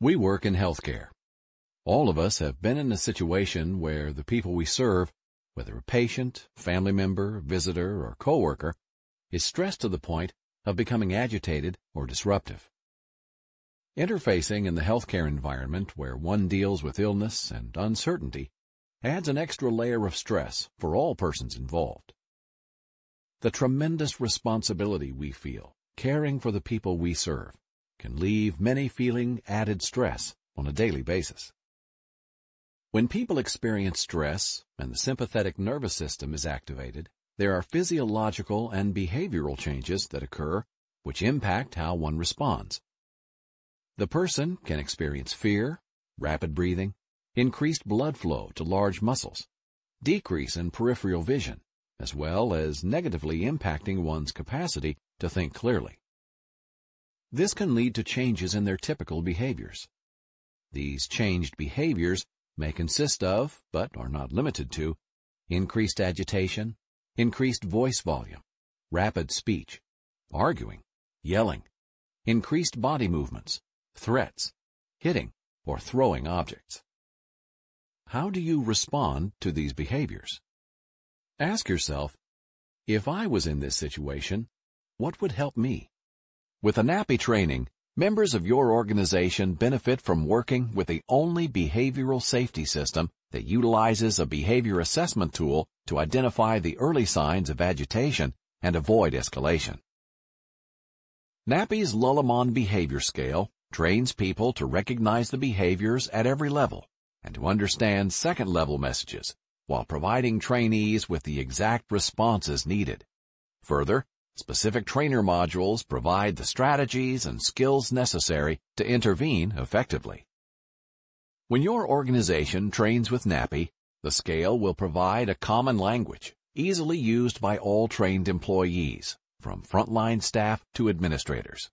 We work in healthcare. All of us have been in a situation where the people we serve, whether a patient, family member, visitor, or coworker, is stressed to the point of becoming agitated or disruptive. Interfacing in the healthcare environment where one deals with illness and uncertainty adds an extra layer of stress for all persons involved. The tremendous responsibility we feel caring for the people we serve can leave many feeling added stress on a daily basis. When people experience stress and the sympathetic nervous system is activated, there are physiological and behavioral changes that occur which impact how one responds. The person can experience fear, rapid breathing, increased blood flow to large muscles, decrease in peripheral vision, as well as negatively impacting one's capacity to think clearly. This can lead to changes in their typical behaviors. These changed behaviors may consist of, but are not limited to, increased agitation, increased voice volume, rapid speech, arguing, yelling, increased body movements, threats, hitting, or throwing objects. How do you respond to these behaviors? Ask yourself, if I was in this situation, what would help me? With a NAPPI training, members of your organization benefit from working with the only behavioral safety system that utilizes a behavior assessment tool to identify the early signs of agitation and avoid escalation. NAPPI's Lullimon Behavior Scale trains people to recognize the behaviors at every level and to understand second-level messages while providing trainees with the exact responses needed. Further, Specific trainer modules provide the strategies and skills necessary to intervene effectively. When your organization trains with NAPPI, the scale will provide a common language, easily used by all trained employees, from frontline staff to administrators.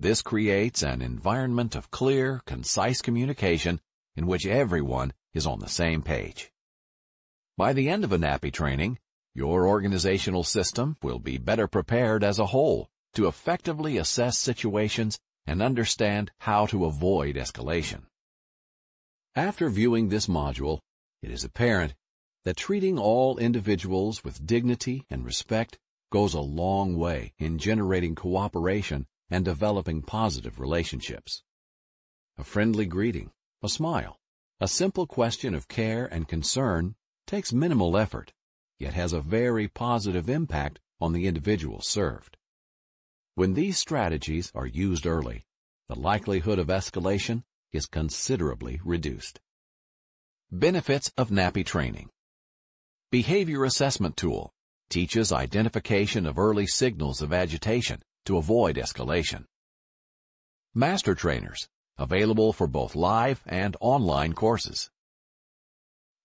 This creates an environment of clear, concise communication in which everyone is on the same page. By the end of a NAPPI training, your organizational system will be better prepared as a whole to effectively assess situations and understand how to avoid escalation. After viewing this module, it is apparent that treating all individuals with dignity and respect goes a long way in generating cooperation and developing positive relationships. A friendly greeting, a smile, a simple question of care and concern takes minimal effort yet has a very positive impact on the individual served. When these strategies are used early, the likelihood of escalation is considerably reduced. Benefits of NAPPI training. Behavior Assessment Tool teaches identification of early signals of agitation to avoid escalation. Master Trainers, available for both live and online courses.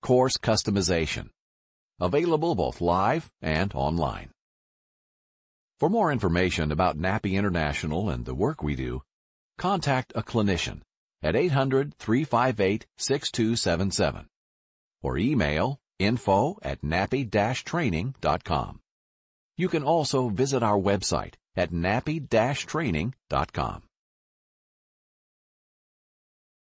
Course Customization, available both live and online. For more information about NAPPI International and the work we do, contact a clinician at 800-358-6277 or email info at nappi-training.com. You can also visit our website at nappi-training.com.